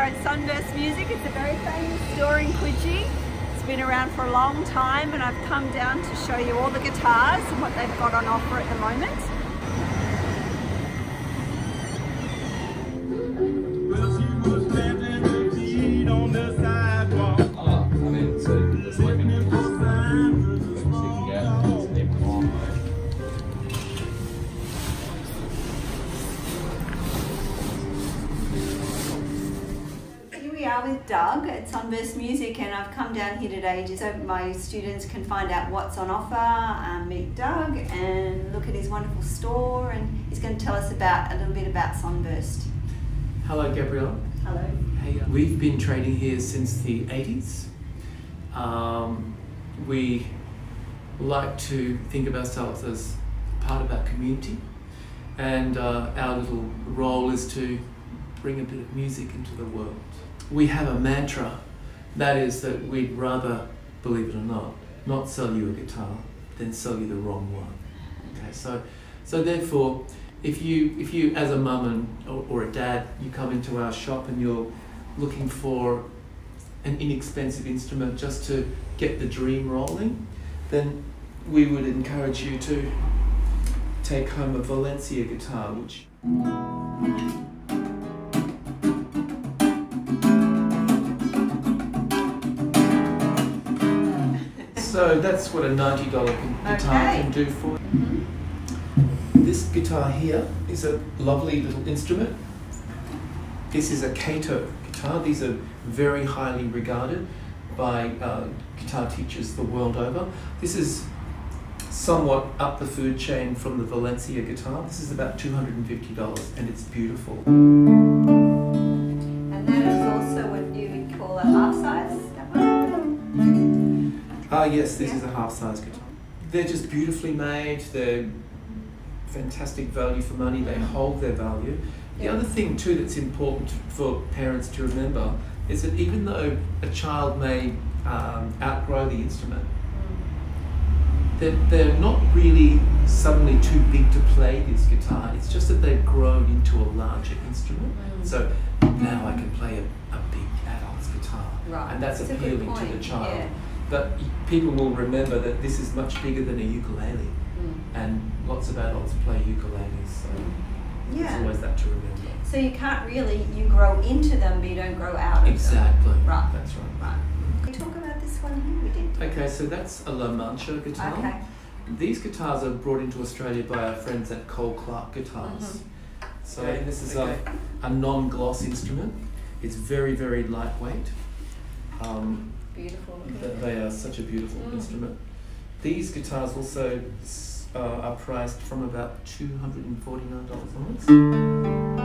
are at Sunburst Music. It's a very famous store in Coogee. It's been around for a long time and I've come down to show you all the guitars and what they've got on offer at the moment. Are with Doug at Sunburst Music and I've come down here today just so my students can find out what's on offer, um, meet Doug and look at his wonderful store and he's going to tell us about a little bit about Sunburst. Hello Gabrielle. Hello. Hey, uh, we've been trading here since the 80s. Um, we like to think of ourselves as part of our community and uh, our little role is to bring a bit of music into the world we have a mantra that is that we'd rather, believe it or not, not sell you a guitar than sell you the wrong one. Okay, so, so therefore, if you, if you as a mum and, or, or a dad, you come into our shop and you're looking for an inexpensive instrument just to get the dream rolling, then we would encourage you to take home a Valencia guitar, which So that's what a $90 guitar okay. can do for you. Mm -hmm. This guitar here is a lovely little instrument. This is a Katoh guitar. These are very highly regarded by uh, guitar teachers the world over. This is somewhat up the food chain from the Valencia guitar. This is about $250 and it's beautiful. Ah, yes, this yeah. is a half-size guitar. They're just beautifully made. They're fantastic value for money. They hold their value. The other thing too that's important for parents to remember is that even though a child may um, outgrow the instrument, they're, they're not really suddenly too big to play this guitar. It's just that they've grown into a larger instrument. Mm. So now I can play a, a big adult's guitar. Right. And that's, that's appealing to the child. Yeah but people will remember that this is much bigger than a ukulele, mm. and lots of adults play ukuleles, so yeah. there's always that to remember. So you can't really you grow into them, but you don't grow out of exactly. them. Right. That's right. Right. Can we talk about this one here? We did. Okay, so that's a La Mancha guitar. Okay. These guitars are brought into Australia by our friends at Cole Clark Guitars. Mm -hmm. So okay. this is okay. a, a non-gloss instrument. It's very, very lightweight. Um, Beautiful. They are such a beautiful mm. instrument. These guitars also uh, are priced from about $249 onwards.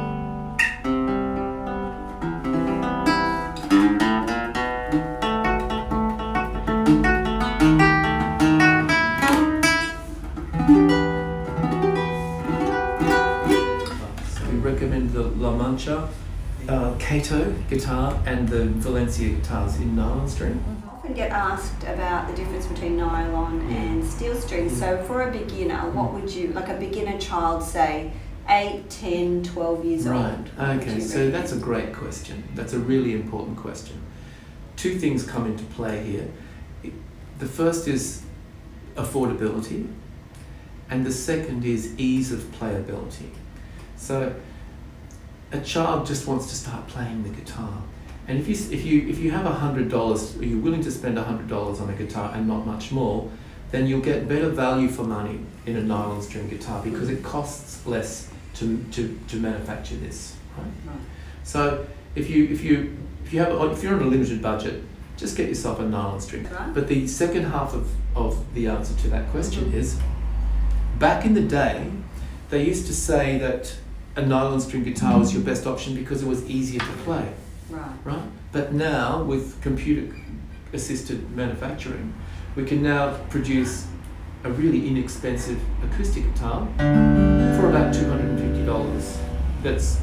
Katoh guitar and the Valencia guitars in nylon string. I often get asked about the difference between nylon and steel string. So for a beginner, what would you, like a beginner child say, 8, 10, 12 years right. old? Right, okay, so that's a great question. That's a really important question. Two things come into play here. The first is affordability, and the second is ease of playability. So a child just wants to start playing the guitar. And if you, if you, if you have $100, or you're willing to spend $100 on a guitar and not much more, then you'll get better value for money in a nylon string guitar because it costs less to, to, to manufacture this. Right? right. So if you, if, you, if, you have, if you're on a limited budget, just get yourself a nylon string. Right. But the second half of, of the answer to that question mm -hmm. is back in the day, they used to say that a nylon string guitar was your best option because it was easier to play. Right. Right? But now, with computer assisted manufacturing, we can now produce a really inexpensive acoustic guitar for about $250. That's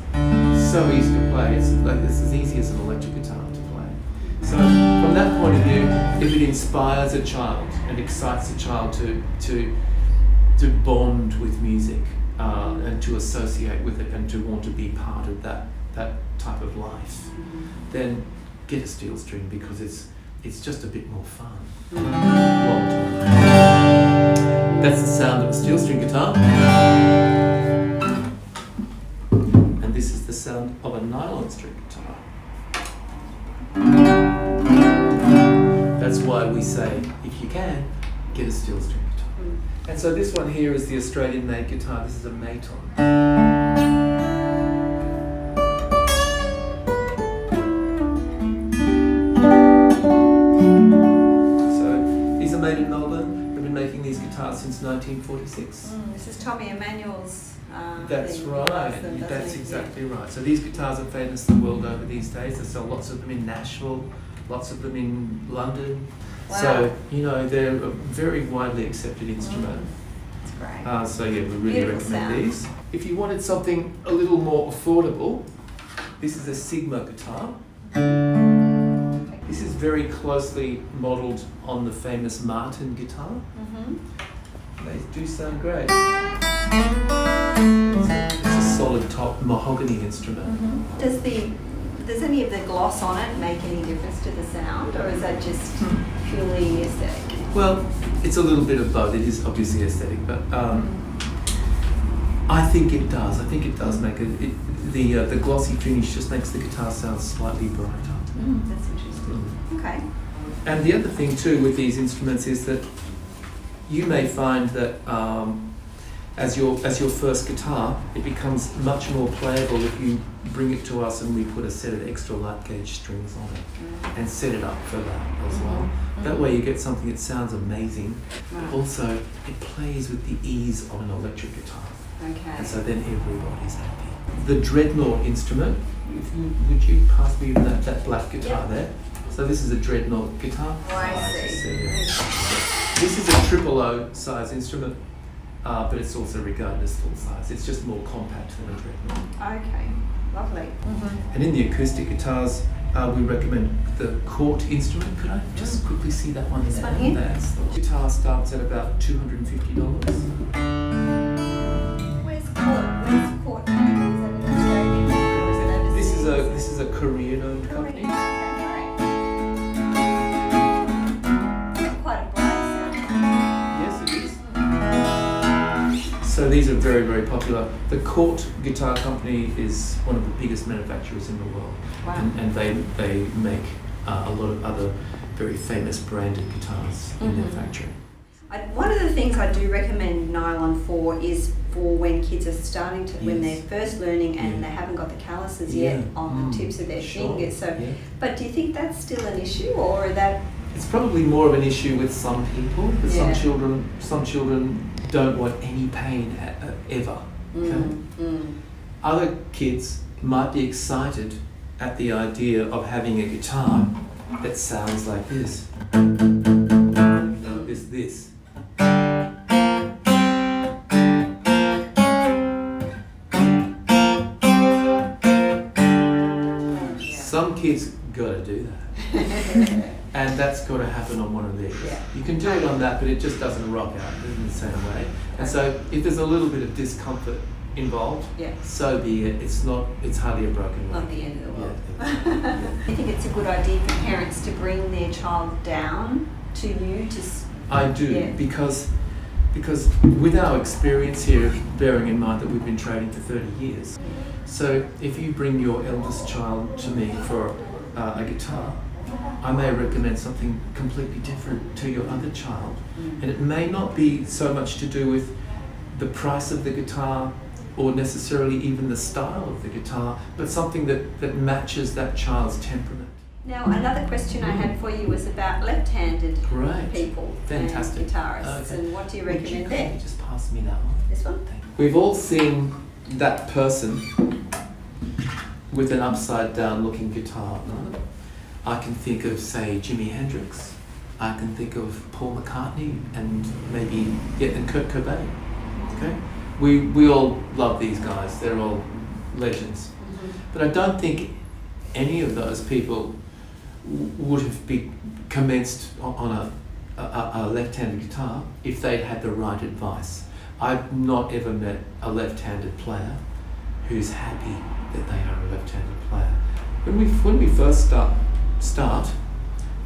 so easy to play. It's like it's as easy as an electric guitar to play. So from that point of view, if it inspires a child and excites a child to to to bond with music, and to associate with it and to want to be part of that that type of life, mm-hmm. then get a steel string because it's it's just a bit more fun. Mm-hmm. That's the sound of a steel string guitar. And this is the sound of a nylon string guitar. That's why we say, if you can, get a steel string. And so this one here is the Australian made guitar. This is a Maton. So these are made in Melbourne. We've been making these guitars since 1946. Mm, this is Tommy Emmanuel's. Um, That's right. them, That's exactly right. So these guitars are famous the world over these days. They sell lots of them in Nashville, lots of them in London. Wow. So you know they're a very widely accepted instrument. Mm, it's great. Uh, so yeah, we really Beautiful recommend sound. these. If you wanted something a little more affordable, this is a Sigma guitar. This is very closely modelled on the famous Martin guitar. hmm They do sound great. It's a, it's a solid top mahogany instrument. hmm Does the does any of the gloss on it make any difference to the sound, or is that just purely aesthetic? Well, it's a little bit of both. It is obviously aesthetic, but um, I think it does. I think it does make it. it the uh, the glossy finish just makes the guitar sound slightly brighter. Mm, that's interesting. Okay. And the other thing too with these instruments is that you may find that um, as your as your first guitar, it becomes much more playable if you bring it to us and we put a set of extra light gauge strings on it Mm. and set it up for that as well. Mhm. That way you get something that sounds amazing. Right. Also, it plays with the ease of an electric guitar, Okay. and so then everybody's happy. The dreadnought instrument. If you, would you pass me that, that black guitar Yep. there? So this is a dreadnought guitar. Oh, I see. This is a triple O size instrument, uh, but it's also regarded as full size. It's just more compact than a dreadnought. Okay. Lovely. Mm-hmm. And in the acoustic guitars, uh, we recommend the Cort instrument. Could I just quickly see that one This there? one here? That's the guitar starts at about two hundred and fifty dollars. Where's Cort? Where's Cort? Is that an Australian or is it overseas? This is a this is a Korean-owned company. These are very very popular. The Cort Guitar Company is one of the biggest manufacturers in the world, Wow. and, and they they make uh, a lot of other very famous branded guitars in their Mhm. factory. I, one of the things I do recommend nylon for is for when kids are starting to, when they're first learning and Yeah. they haven't got the calluses yet on Mm. the tips of their Sure. fingers. So, Yeah. but do you think that's still an issue, or that? It's probably more of an issue with some people. But Yeah. Some children, some children don't want any pain uh, ever. Okay. Mm, mm. Other kids might be excited at the idea of having a guitar that sounds like this. No, it's this. Some kids gotta do that. And that's got to happen on one of these. Yeah. You can do it on that, but it just doesn't rock out in the same way. And so, if there's a little bit of discomfort involved, Yeah. so be it. It's not. It's hardly a broken Not the end of the world. Yeah, I think it's a good idea for parents to bring their child down to you to. I do Yeah. because because with our experience here, bearing in mind that we've been trading for 30 years, so if you bring your eldest child to me for uh, a guitar, I may recommend something completely different to your other child. Mm. And it may not be so much to do with the price of the guitar or necessarily even the style of the guitar, but something that, that matches that child's temperament. Now, another question I had for you was about left-handed people Fantastic. and guitarists, Okay. and what do you Would recommend there? Just pass me that one. This one. Thank you. We've all seen that person with an upside down looking guitar. right? I can think of, say, Jimi Hendrix. I can think of Paul McCartney and maybe, yeah, and Kurt Cobain. Okay? We, we all love these guys, they're all legends. But I don't think any of those people would have be commenced on a, a, a left-handed guitar if they'd had the right advice. I've not ever met a left-handed player who's happy that they are a left-handed player. When we when we first start start,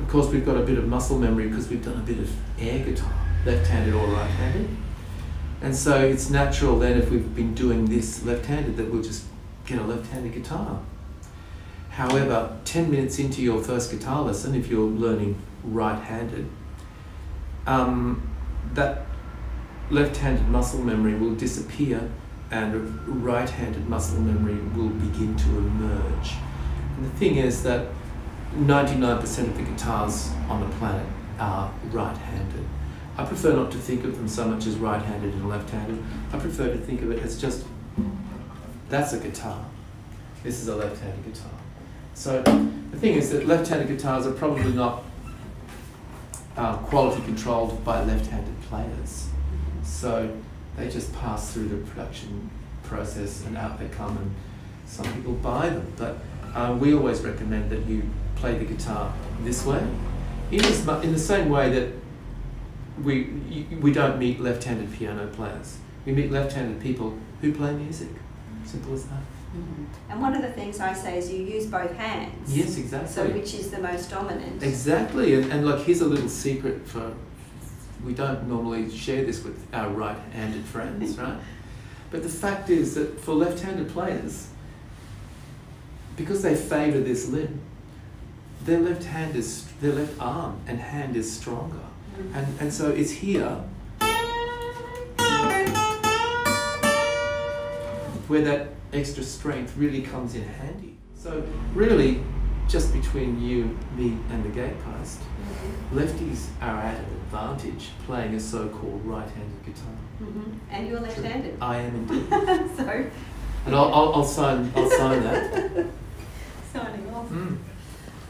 of course we've got a bit of muscle memory because we've done a bit of air guitar, left-handed or right-handed, and so it's natural then if we've been doing this left-handed that we'll just get a left-handed guitar. However, 10 minutes into your first guitar lesson, if you're learning right-handed, um, that left-handed muscle memory will disappear and right-handed muscle memory will begin to emerge. And the thing is that 99% of the guitars on the planet are right-handed. I prefer not to think of them so much as right-handed and left-handed. I prefer to think of it as just, that's a guitar. This is a left-handed guitar. So the thing is that left-handed guitars are probably not uh, quality controlled by left-handed players. So they just pass through the production process and out they come and some people buy them. But uh, we always recommend that you play the guitar this way, in, as in the same way that we, we don't meet left-handed piano players. We meet left-handed people who play music. Simple as that. Mm-hmm. And one of the things I say is you use both hands. Yes, exactly. So which is the most dominant? Exactly, and, and like here's a little secret for we don't normally share this with our right-handed friends, right? But the fact is that for left-handed players, because they favour this limb, their left hand is their left arm and hand is stronger, mm. and and so it's here where that extra strength really comes in handy. So really, just between you, me, and the gatepost, lefties are at an advantage playing a so-called right-handed guitar. Mm-hmm. And you're left-handed. I am indeed. so. And I'll, I'll, I'll, sign. I'll sign that. Signing off. Mm.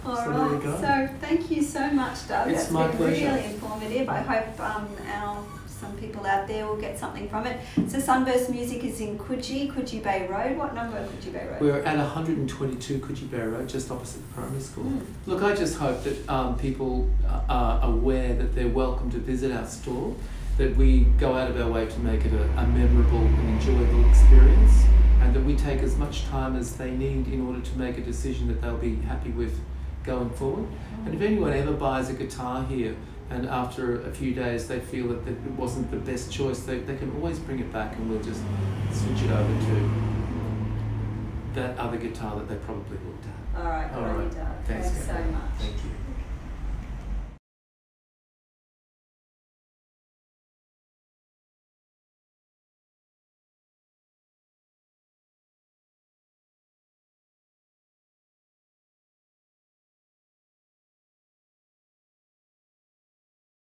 All so right. So thank you so much, Doug. It's That's my been pleasure. really informative. I hope um, our some people out there will get something from it. So Sunburst Music is in Coogee, Coogee Bay Road. What number of Coogee Bay Road? We're at 122 Coogee Bay Road, just opposite the primary school. Mm. Look, I just hope that um, people are aware that they're welcome to visit our store, that we go out of our way to make it a, a memorable and enjoyable experience, and that we take as much time as they need in order to make a decision that they'll be happy with going forward. And if anyone ever buys a guitar here, and after a few days they feel that it wasn't the best choice, they, they can always bring it back and we'll just switch it over to that other guitar that they probably looked at. All right, all right. Uh, thanks, Thanks so much. Thank you.